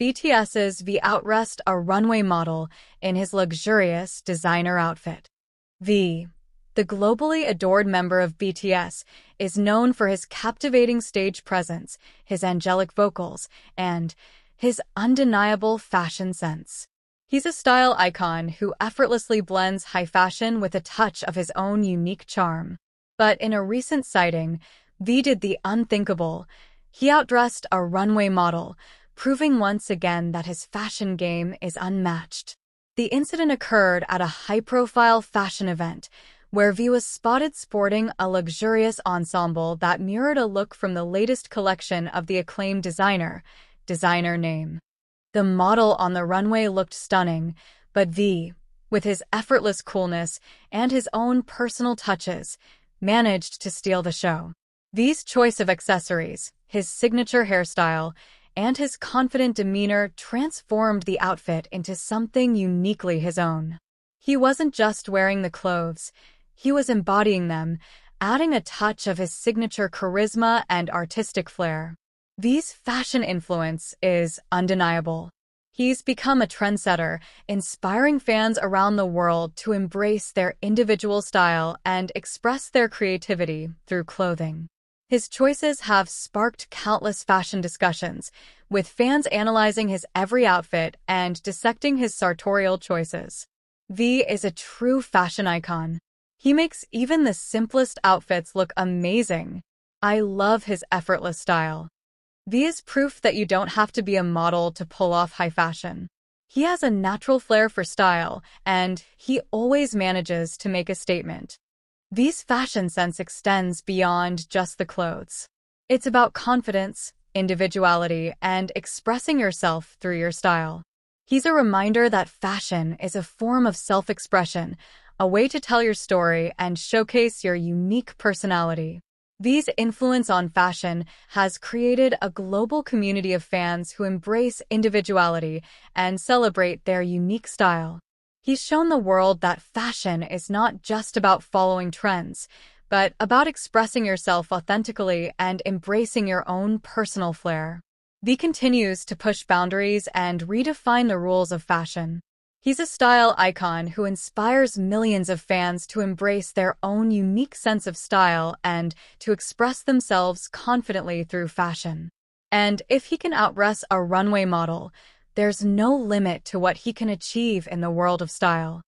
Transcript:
BTS's V outrest a runway model in his luxurious designer outfit. V, the globally adored member of BTS, is known for his captivating stage presence, his angelic vocals, and his undeniable fashion sense. He's a style icon who effortlessly blends high fashion with a touch of his own unique charm. But in a recent sighting, V did the unthinkable. He outdressed a runway model, proving once again that his fashion game is unmatched. The incident occurred at a high-profile fashion event, where V was spotted sporting a luxurious ensemble that mirrored a look from the latest collection of the acclaimed designer, designer name. The model on the runway looked stunning, but V, with his effortless coolness and his own personal touches, managed to steal the show. V's choice of accessories, his signature hairstyle, and his confident demeanor transformed the outfit into something uniquely his own. He wasn't just wearing the clothes, he was embodying them, adding a touch of his signature charisma and artistic flair. These fashion influence is undeniable. He's become a trendsetter, inspiring fans around the world to embrace their individual style and express their creativity through clothing. His choices have sparked countless fashion discussions, with fans analyzing his every outfit and dissecting his sartorial choices. V is a true fashion icon. He makes even the simplest outfits look amazing. I love his effortless style. V is proof that you don't have to be a model to pull off high fashion. He has a natural flair for style, and he always manages to make a statement. V's fashion sense extends beyond just the clothes. It's about confidence, individuality, and expressing yourself through your style. He's a reminder that fashion is a form of self-expression, a way to tell your story and showcase your unique personality. V's influence on fashion has created a global community of fans who embrace individuality and celebrate their unique style. He's shown the world that fashion is not just about following trends, but about expressing yourself authentically and embracing your own personal flair. V continues to push boundaries and redefine the rules of fashion. He's a style icon who inspires millions of fans to embrace their own unique sense of style and to express themselves confidently through fashion. And if he can outrest a runway model, there's no limit to what he can achieve in the world of style.